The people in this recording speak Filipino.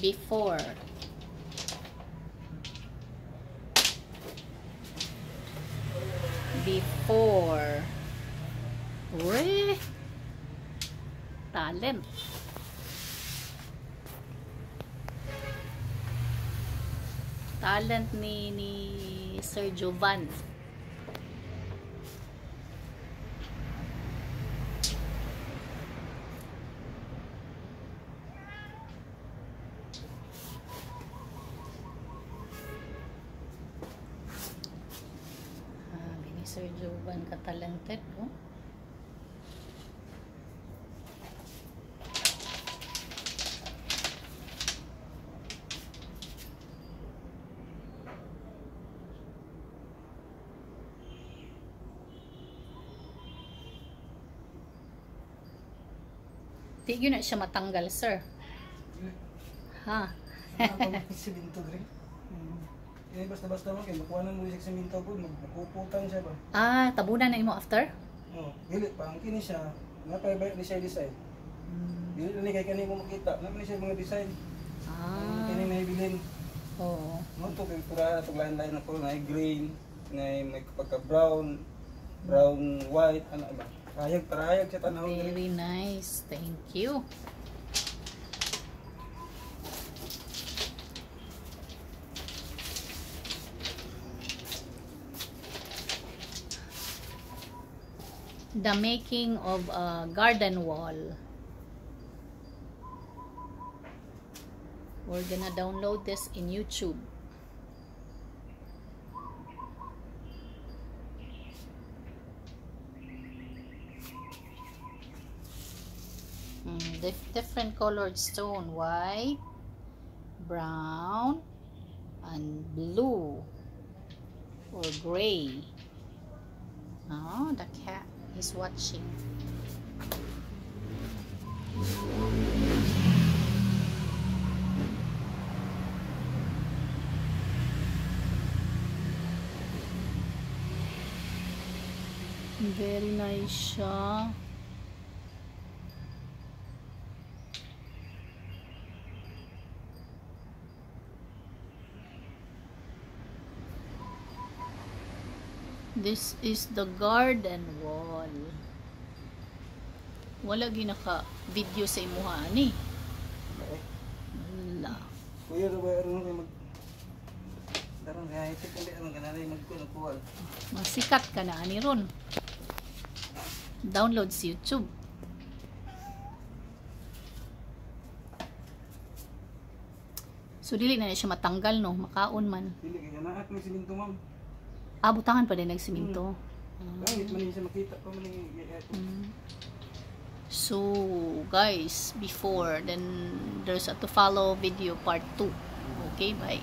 before. Before. Uy! Talent. Talent ni ni Sir Jovan. Ah, ni Sir Jovan ka-talented, oh. Di yun na siya matanggal, sir. Ha? Siminto dre. Eh basta-basta mo kay makuha mo sa siminto po, magpuputan siya ba. Ah, tabunan na imo after? Oh, dili pa ang kini siya. Napay ni siya design. Dili ni kay kani mo makita, naman ni siya mga design. Ah. Kini may bilin. Oo. Mo to kay pura to line-line na po na green, na may pagka brown, brown white ano ba. Kayag parayag siya tanaw. Very nice. Thank you. The making of a garden wall. We're gonna download this in YouTube. Mm, dif- different colored stone white brown and blue or gray oh the cat is watching. Very nice siya This is the garden wall. Wala ginaka video sa imuha ani. Wala. Kuya ba ano kay mag Daron kay ito kundi ang kanalay magkuha. Masikat ka na ani ron. Download sa YouTube. So dili na, na siya matanggal no, makaon man. Dili kay anak ni siminto ma'am. Ah, butangan pa din nagsiminto. Ni Mm. So, guys, before, then there's a to follow video part 2. Okay, bye.